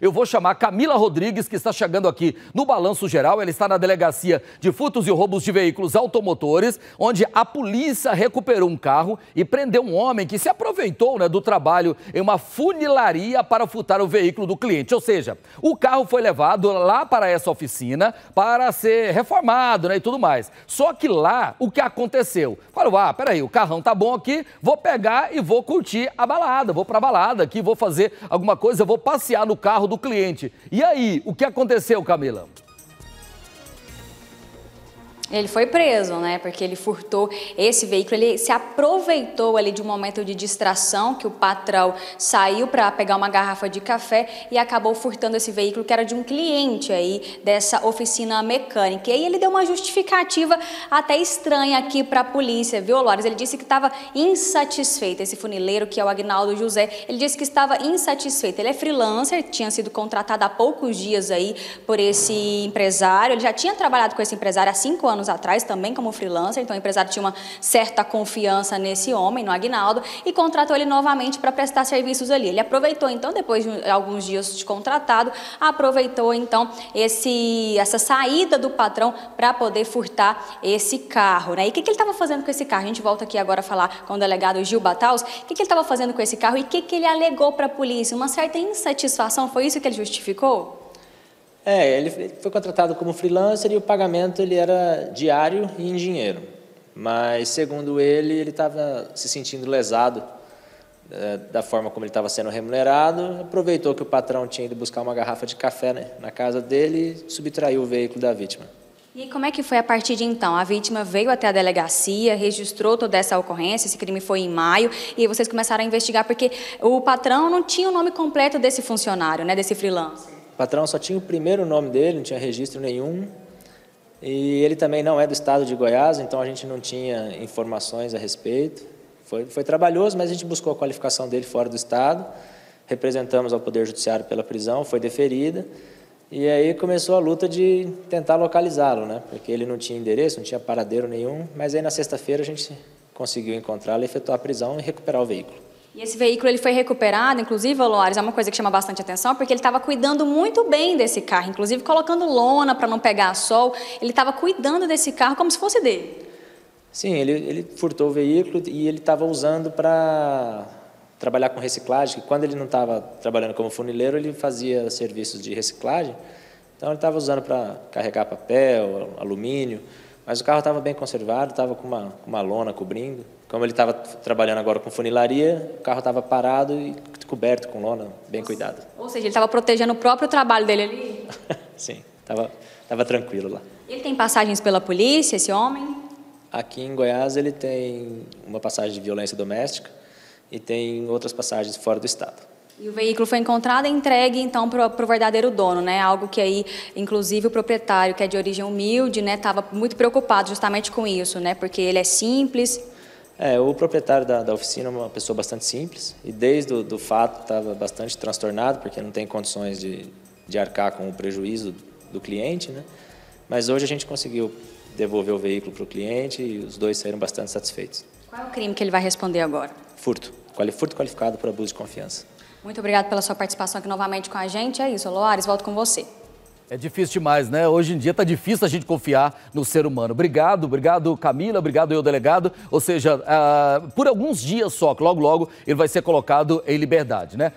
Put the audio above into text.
Eu vou chamar Camila Rodrigues, que está chegando aqui no Balanço Geral. Ela está na Delegacia de Furtos e Roubos de Veículos Automotores, onde a polícia recuperou um carro e prendeu um homem que se aproveitou né, do trabalho em uma funilaria para furtar o veículo do cliente. Ou seja, o carro foi levado lá para essa oficina para ser reformado né, e tudo mais. Só que lá, o que aconteceu? Falou, ah, peraí, o carrão tá bom aqui, vou pegar e vou curtir a balada, vou para a balada aqui, vou fazer alguma coisa, vou passear no carro do cliente. E aí, o que aconteceu, Camila? Ele foi preso, né? Porque ele furtou esse veículo, ele se aproveitou ali de um momento de distração que o patrão saiu para pegar uma garrafa de café e acabou furtando esse veículo que era de um cliente aí dessa oficina mecânica. E aí ele deu uma justificativa até estranha aqui para a polícia, viu, Lores? Ele disse que estava insatisfeito. Esse funileiro que é o Agnaldo José, ele disse que estava insatisfeito. Ele é freelancer, tinha sido contratado há poucos dias aí por esse empresário. Ele já tinha trabalhado com esse empresário há cinco anos anos atrás, também como freelancer, então o empresário tinha uma certa confiança nesse homem, no Agnaldo, e contratou ele novamente para prestar serviços ali. Ele aproveitou, então, depois de alguns dias de contratado, aproveitou, então, esse, essa saída do patrão para poder furtar esse carro. Né? E o que, que ele estava fazendo com esse carro? A gente volta aqui agora a falar com o delegado Gil Bataus. O que, que ele estava fazendo com esse carro e o que, que ele alegou para a polícia? Uma certa insatisfação, foi isso que ele justificou? É, ele foi contratado como freelancer e o pagamento ele era diário e em dinheiro. Mas, segundo ele, ele estava se sentindo lesado é, da forma como ele estava sendo remunerado, aproveitou que o patrão tinha ido buscar uma garrafa de café né, na casa dele e subtraiu o veículo da vítima. E como é que foi a partir de então? A vítima veio até a delegacia, registrou toda essa ocorrência, esse crime foi em maio, e vocês começaram a investigar porque o patrão não tinha o nome completo desse funcionário, né, desse freelancer patrão só tinha o primeiro nome dele, não tinha registro nenhum. E ele também não é do estado de Goiás, então a gente não tinha informações a respeito. Foi, foi trabalhoso, mas a gente buscou a qualificação dele fora do estado. Representamos ao Poder Judiciário pela prisão, foi deferida. E aí começou a luta de tentar localizá-lo, né? Porque ele não tinha endereço, não tinha paradeiro nenhum. Mas aí na sexta-feira a gente conseguiu encontrá-lo, efetuar a prisão e recuperar o veículo. E esse veículo ele foi recuperado, inclusive, Loares, é uma coisa que chama bastante atenção, porque ele estava cuidando muito bem desse carro, inclusive colocando lona para não pegar sol. Ele estava cuidando desse carro como se fosse dele. Sim, ele, ele furtou o veículo e ele estava usando para trabalhar com reciclagem. Quando ele não estava trabalhando como funileiro, ele fazia serviços de reciclagem. Então ele estava usando para carregar papel, alumínio. Mas o carro estava bem conservado, estava com uma, uma lona cobrindo. Como ele estava trabalhando agora com funilaria, o carro estava parado e coberto com lona, bem cuidado. Ou seja, ele estava protegendo o próprio trabalho dele ali? Sim, estava tava tranquilo lá. Ele tem passagens pela polícia, esse homem? Aqui em Goiás ele tem uma passagem de violência doméstica e tem outras passagens fora do estado. E o veículo foi encontrado e entregue, então, para o verdadeiro dono, né? Algo que aí, inclusive, o proprietário, que é de origem humilde, né, estava muito preocupado justamente com isso, né? Porque ele é simples. É, o proprietário da, da oficina é uma pessoa bastante simples e desde o do fato estava bastante transtornado, porque não tem condições de, de arcar com o prejuízo do cliente, né? Mas hoje a gente conseguiu devolver o veículo para o cliente e os dois saíram bastante satisfeitos. Qual é o crime que ele vai responder agora? Furto. Furto qualificado por abuso de confiança. Muito obrigada pela sua participação aqui novamente com a gente. É isso, Loares, volto com você. É difícil demais, né? Hoje em dia está difícil a gente confiar no ser humano. Obrigado, obrigado Camila, obrigado eu, delegado. Ou seja, uh, por alguns dias só, que logo, logo ele vai ser colocado em liberdade, né?